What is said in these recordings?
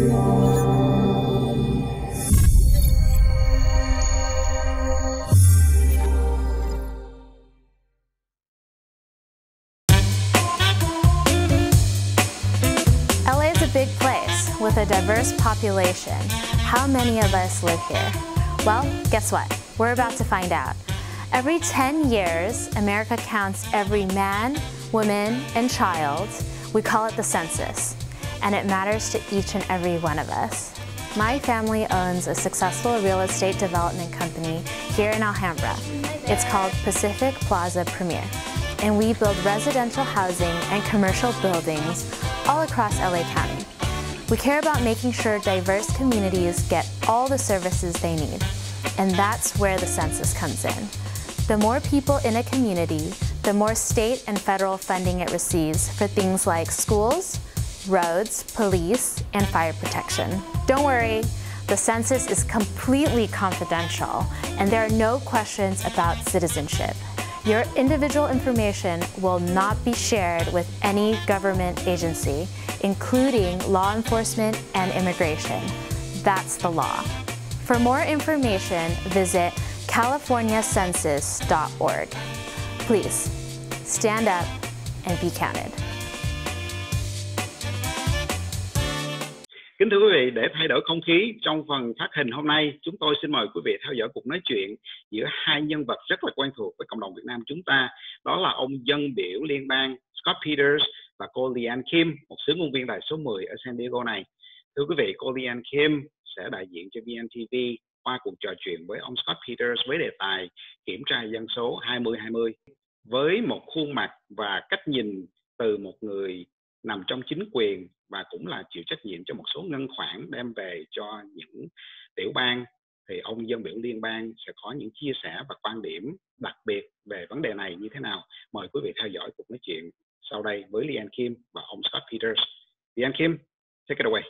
LA is a big place with a diverse population. How many of us live here? Well, guess what? We're about to find out. Every 10 years, America counts every man, woman, and child. We call it the census, and it matters to each and every one of us. My family owns a successful real estate development company here in Alhambra. It's called Pacific Plaza Premier, and we build residential housing and commercial buildings all across LA County. We care about making sure diverse communities get all the services they need, and that's where the census comes in. The more people in a community, the more state and federal funding it receives for things like schools, roads, police, and fire protection. Don't worry, the census is completely confidential and there are no questions about citizenship. Your individual information will not be shared with any government agency, including law enforcement and immigration. That's the law. For more information, visit californiacensus.org. Please stand up and be counted. Kính thưa quý vị, để thay đổi không khí trong phần phát hình hôm nay, chúng tôi xin mời quý vị theo dõi cuộc nói chuyện giữa hai nhân vật rất là quen thuộc với cộng đồng Việt Nam chúng ta. Đó là ông dân biểu liên bang Scott Peters và cô Leanne Kim, một sứ ngôn viên đài số 10 ở San Diego này. Thưa quý vị, cô Leanne Kim sẽ đại diện cho VNTV qua cuộc trò chuyện với ông Scott Peters với đề tài kiểm tra dân số 2020 với một khuôn mặt và cách nhìn từ một người nằm trong chính quyền và cũng là chịu trách nhiệm cho một số ngân khoản đem về cho những tiểu bang, thì ông dân biểu liên bang sẽ có những chia sẻ và quan điểm đặc biệt về vấn đề này như thế nào. Mời quý vị theo dõi cuộc nói chuyện sau đây với Lian Kim và ông Scott Peters. Lian Kim, take it away.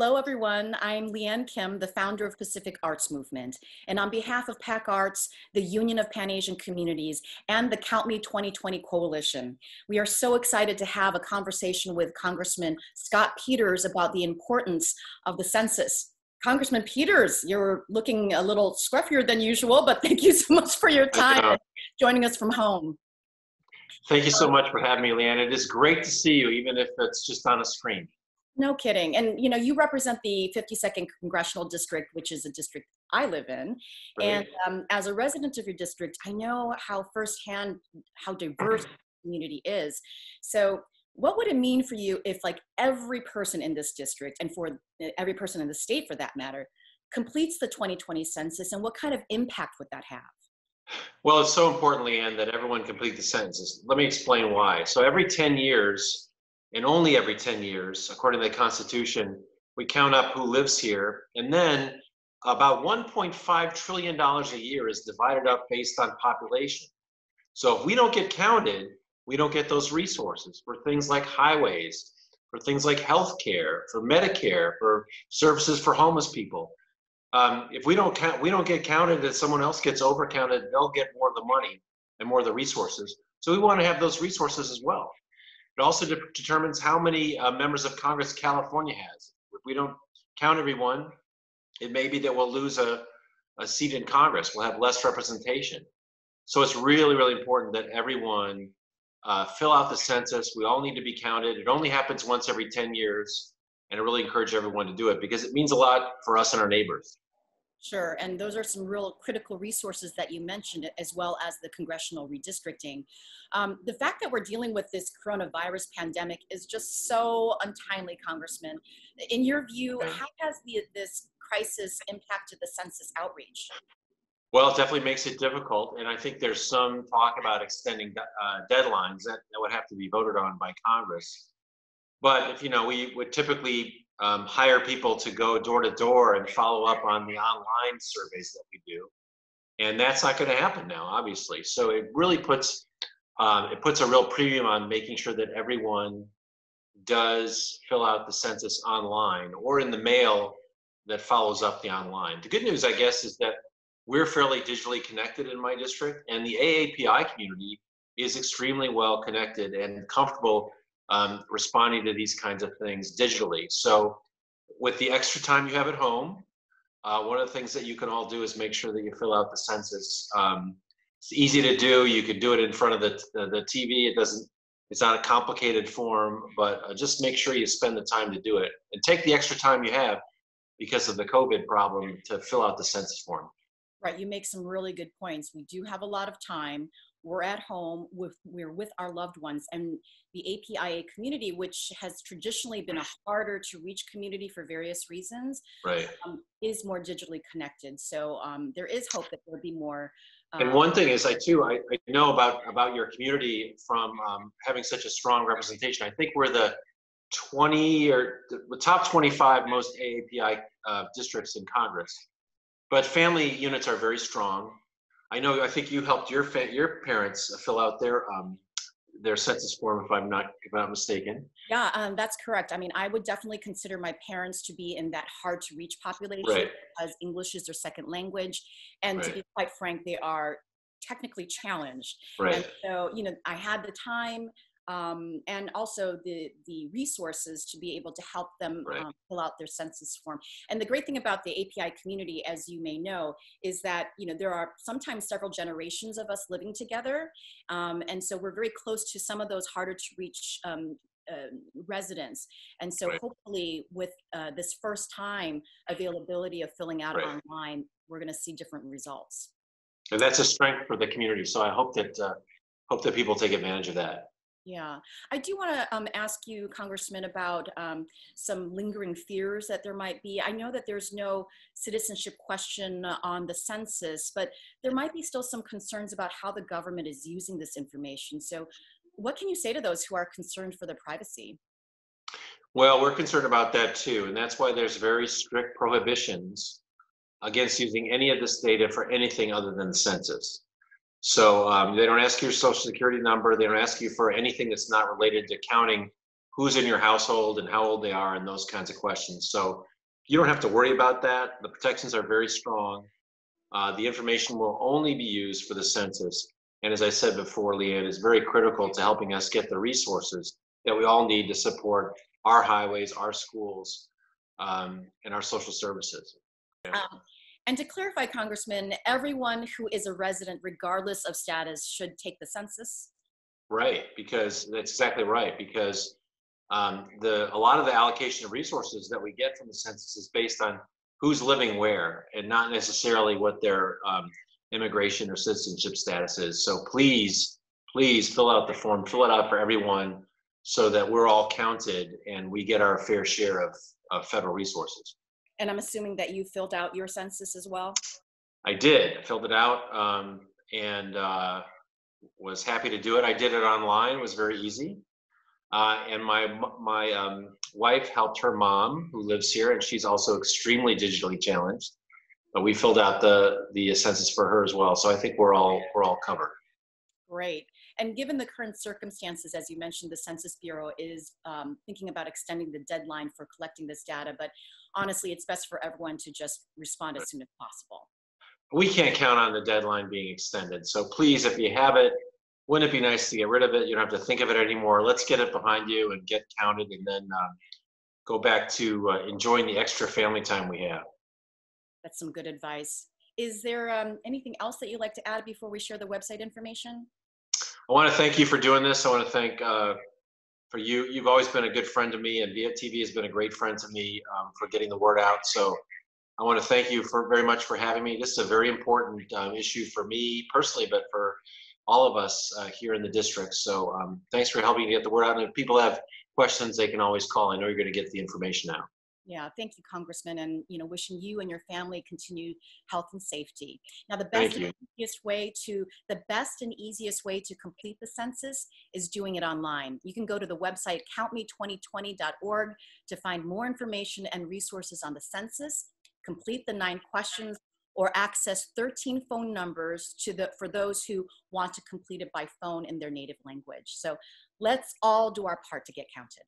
Hello, everyone. I'm Lee Ann Kim, the founder of Pacific Arts Movement. And on behalf of PacArts, the Union of Pan Asian Communities, and the Count Me 2020 Coalition, we are so excited to have a conversation with Congressman Scott Peters about the importance of the census. Congressman Peters, you're looking a little scruffier than usual, but thank you so much for your time joining us from home. Thank you so much for having me, Lee Ann. It is great to see you, even if it's just on a screen. No kidding. And you know, you represent the 52nd congressional district, which is a district I live in. Right. And um, as a resident of your district, I know how firsthand how diverse the community is. So, what would it mean for you if, like, every person in this district, and for every person in the state for that matter, completes the 2020 census, and what kind of impact would that have? Well, it's so important, Lee Ann, that everyone complete the census. Let me explain why. So every 10 years, and only every 10 years, according to the Constitution, we count up who lives here. And then about $1.5 trillion a year is divided up based on population. So if we don't get counted, we don't get those resources for things like highways, for things like healthcare, for Medicare, for services for homeless people. Um, if we don't count, we don't get counted, and someone else gets overcounted, they'll get more of the money and more of the resources. So we want to have those resources as well. It also de- determines how many uh, members of Congress California has. If we don't count everyone, it may be that we'll lose a, a seat in Congress. We'll have less representation. So it's really, really important that everyone uh, fill out the census. We all need to be counted. It only happens once every 10 years. And I really encourage everyone to do it because it means a lot for us and our neighbors. Sure, and those are some real critical resources that you mentioned, as well as the congressional redistricting. Um, the fact that we're dealing with this coronavirus pandemic is just so untimely, Congressman. In your view, how has the, this crisis impacted the census outreach? Well, it definitely makes it difficult, and I think there's some talk about extending uh, deadlines that, that would have to be voted on by Congress. But if you know, we would typically um, hire people to go door to door and follow up on the online surveys that we do, and that's not going to happen now, obviously. So it really puts um, it puts a real premium on making sure that everyone does fill out the census online or in the mail that follows up the online. The good news, I guess, is that we're fairly digitally connected in my district, and the AAPI community is extremely well connected and comfortable um, responding to these kinds of things digitally. So, with the extra time you have at home, uh, one of the things that you can all do is make sure that you fill out the census. Um, it's easy to do. You can do it in front of the, the, the TV. It doesn't. It's not a complicated form, but uh, just make sure you spend the time to do it and take the extra time you have because of the COVID problem to fill out the census form. Right, you make some really good points. We do have a lot of time. We're at home with we're with our loved ones, and the APIA community, which has traditionally been a harder to reach community for various reasons, right, um, is more digitally connected. So um, there is hope that there'll be more. Um, and one thing is, I too I, I know about about your community from um, having such a strong representation. I think we're the 20 or the top 25 most AAPI uh, districts in Congress. But family units are very strong. I know. I think you helped your fa- your parents fill out their um, their census form, if I'm not if I'm not mistaken. Yeah, um, that's correct. I mean, I would definitely consider my parents to be in that hard to reach population right. because English is their second language, and right. to be quite frank, they are technically challenged. Right. And so, you know, I had the time um, and also the the resources to be able to help them right. um, fill out their census form. And the great thing about the API community, as you may know, is that you know there are sometimes several generations of us living together, um, and so we're very close to some of those harder to reach. Um, uh, residents and so right. hopefully with uh, this first time availability of filling out right. online we're going to see different results and that's a strength for the community so i hope that uh, hope that people take advantage of that yeah, I do want to um, ask you, Congressman, about um, some lingering fears that there might be. I know that there's no citizenship question on the census, but there might be still some concerns about how the government is using this information. So, what can you say to those who are concerned for their privacy? Well, we're concerned about that too, and that's why there's very strict prohibitions against using any of this data for anything other than the census. So um, they don't ask your social security number. They don't ask you for anything that's not related to counting who's in your household and how old they are and those kinds of questions. So you don't have to worry about that. The protections are very strong. Uh, the information will only be used for the census. And as I said before, Lee Ann is very critical to helping us get the resources that we all need to support our highways, our schools, um, and our social services. Um, and to clarify, Congressman, everyone who is a resident, regardless of status, should take the census. Right, because that's exactly right. Because um, the a lot of the allocation of resources that we get from the census is based on who's living where, and not necessarily what their um, immigration or citizenship status is. So please, please fill out the form, fill it out for everyone, so that we're all counted and we get our fair share of, of federal resources. And I'm assuming that you filled out your census as well? I did. I filled it out um, and uh, was happy to do it. I did it online. It was very easy. Uh, and my my um, wife helped her mom, who lives here, and she's also extremely digitally challenged. But we filled out the the census for her as well. So I think we're all we're all covered. Great. And given the current circumstances, as you mentioned, the Census Bureau is um, thinking about extending the deadline for collecting this data. But honestly, it's best for everyone to just respond as soon as possible. We can't count on the deadline being extended. So please, if you have it, wouldn't it be nice to get rid of it? You don't have to think of it anymore. Let's get it behind you and get counted and then um, go back to uh, enjoying the extra family time we have. That's some good advice. Is there um, anything else that you'd like to add before we share the website information? I want to thank you for doing this. I want to thank uh, for you. You've always been a good friend to me, and Viet TV has been a great friend to me um, for getting the word out. So I want to thank you for very much for having me. This is a very important um, issue for me personally, but for all of us uh, here in the district. So um, thanks for helping to get the word out. And if people have questions, they can always call. I know you're going to get the information out. Yeah, thank you, Congressman, and you know, wishing you and your family continued health and safety. Now, the best and easiest way to the best and easiest way to complete the census is doing it online. You can go to the website countme2020.org to find more information and resources on the census, complete the nine questions, or access 13 phone numbers to the for those who want to complete it by phone in their native language. So let's all do our part to get counted.